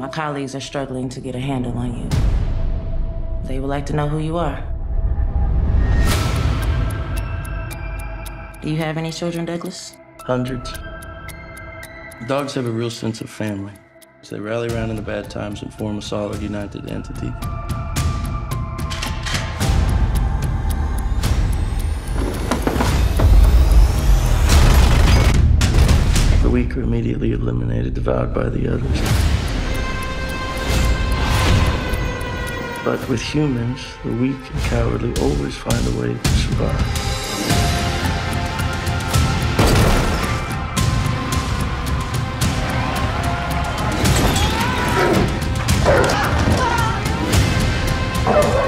My colleagues are struggling to get a handle on you. They would like to know who you are. Do you have any children, Douglas? Hundreds. Dogs have a real sense of family. They rally around in the bad times and form a solid, united entity. The weak are immediately eliminated, devoured by the others. But with humans, the weak and cowardly always find a way to survive. Oh!